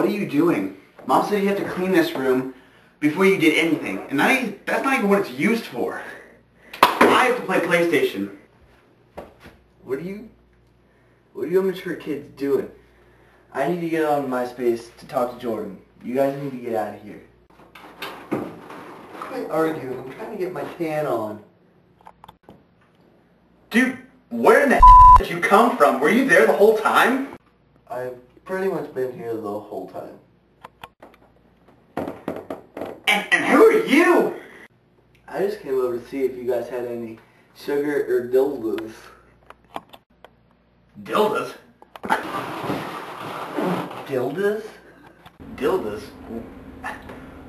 What are you doing? Mom said you have to clean this room before you did anything. And that that's not even what it's used for. I have to play PlayStation. What are you, what are you immature kids doing? I need to get on MySpace to talk to Jordan. You guys need to get out of here. Quit arguing. I'm trying to get my tan on. Dude, where in the did you come from? Were you there the whole time? I've pretty much been here the whole time. And, and who are you? I just came over to see if you guys had any sugar or dildos. Dildas? Dildos? Dildas?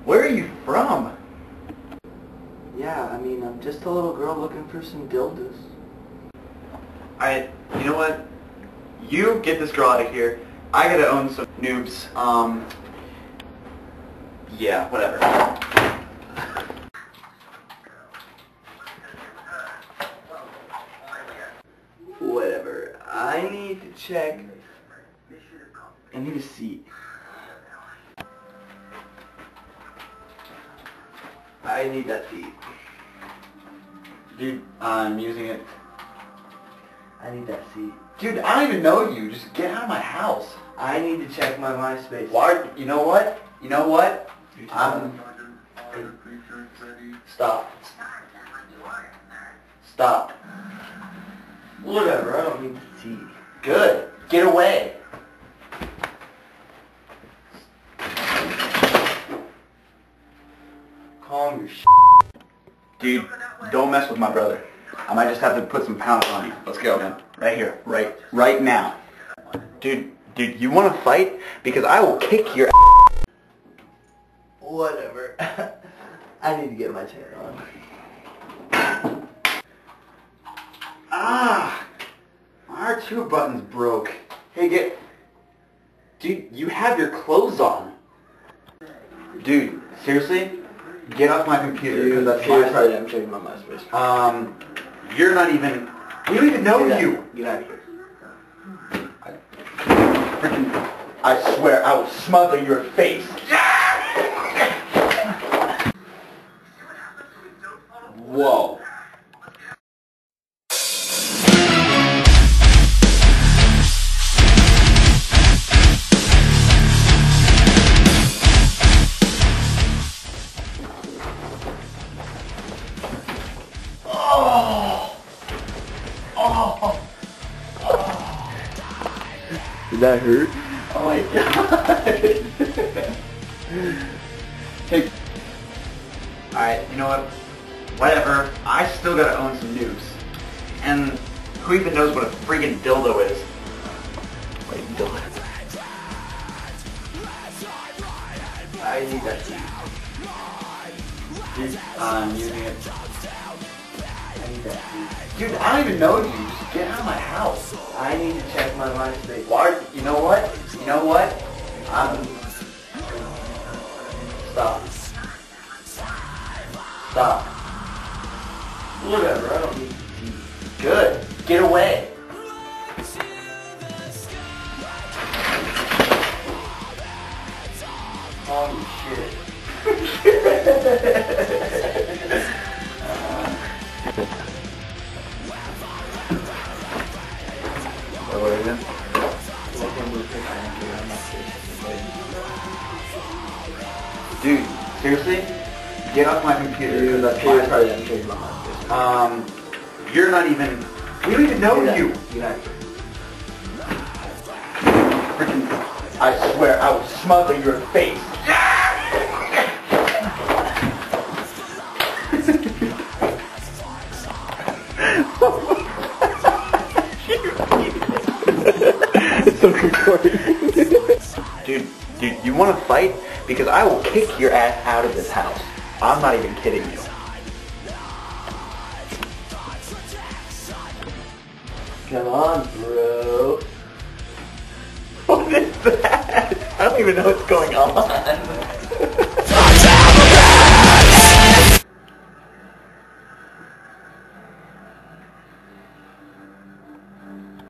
Where are you from? Yeah, I mean, I'm just a little girl looking for some dildos. I, you know what? You get this girl out of here. I gotta own some noobs. Um, yeah, whatever. Whatever. I need to check. I need a seat. I need that seat. Dude, I'm using it. I need that seat. Dude, I don't even know you. Just get out of my house. I need to check my MySpace. Why? You know what? You know what? I'm... Stop. Stop. Whatever, I don't need the seat. Good. Get away. Calm your sh**. Dude, don't mess with my brother. I might just have to put some pounds on you. Let's go, man. Right here. Right. Right now. Dude, dude, you want to fight? Because I will kick your ass. Whatever. I need to get my chair on. Ah! My R2 button's broke. Hey, get... Dude, you have your clothes on. Dude, seriously? Get off my computer. Dude, that's my- party. I'm checking my MySpace. Um, you're not even... We don't even know Get you. Get out of here. Freaking... I swear, I will smother your face. That hurt? Oh my god. hey. Alright, you know what? Whatever. I still gotta own some noobs. And who even knows what a freaking dildo is? Wait, dildo. I need that. Dude, uh, I'm using it. Dude, I don't even know you. Just get out of my house. I need to check my MySpace. Why? You know what? You know what? I'm... Stop. Stop. Whatever, I don't need. Good. Get away. Your shit. Dude, seriously? Get off my computer. Dude, that's my my party. I'm checking. Um, you're not even... We don't even know you. Get out of here. Freaking... I swear, I will smother your face. Dude, dude, you want to fight? Because I will kick your ass out of this house. I'm not even kidding you. Come on, bro. What is that? I don't even know what's going on.